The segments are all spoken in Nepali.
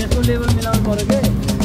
त्यसको लेभल मिलाउनु पऱ्यो कि त्यो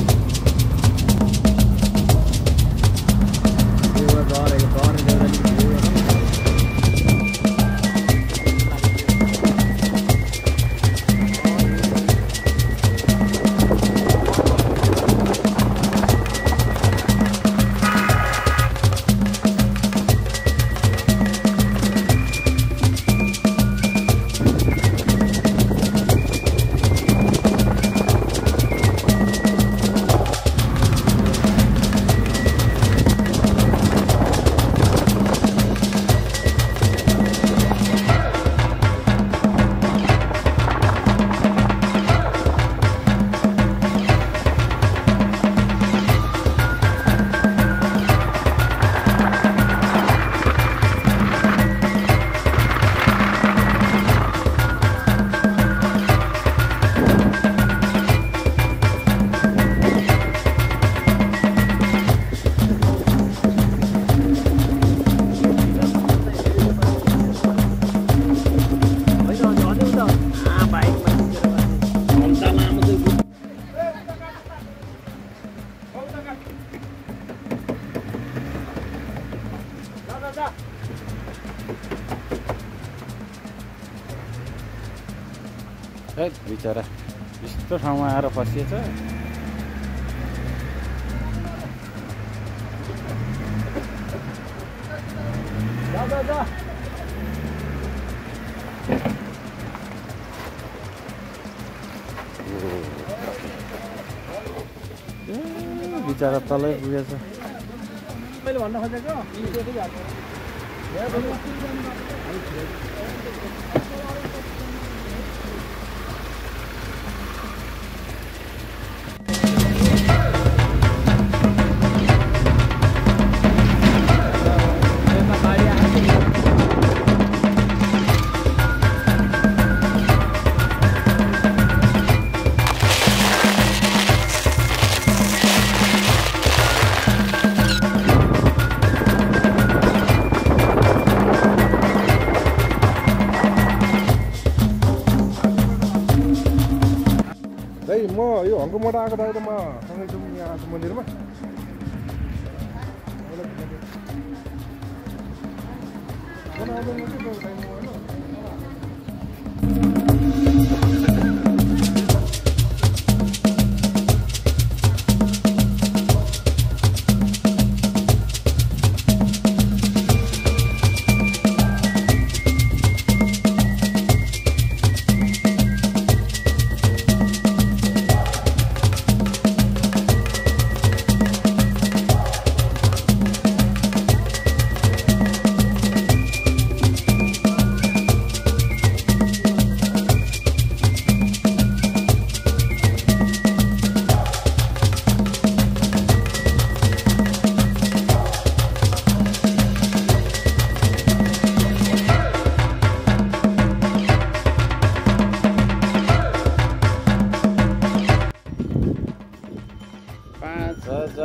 है बिचरा। यस्तो ठाउँमा आएर फसिएछ? बिचरा तलै पुगेछ। मैले भन्न खोजेको? Yeah, but it's good to have a lot of people. दाइ म यो हङ्कमबाट आएको दाइ त म सँगै जाउँ यहाँ आएको मन्दिरमा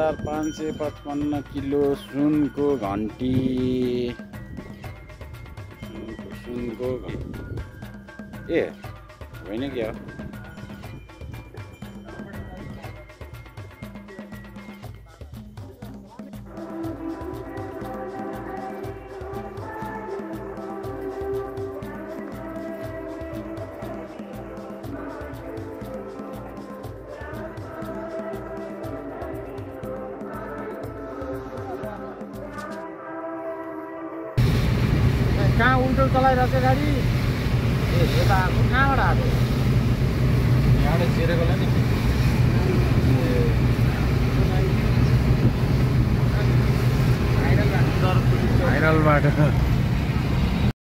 हजार पाँच सय पचपन्न किलो सुनको घन्टी। सुनको सुनको घन्टी। ए होइन क्या हो कहाँ उल्टो चलाइरहेको छ गाडी? ए यता आएको। कहाँबाट आएको? यहाँबाट छिरेको होला नि। भाइरल भाइरलबाट।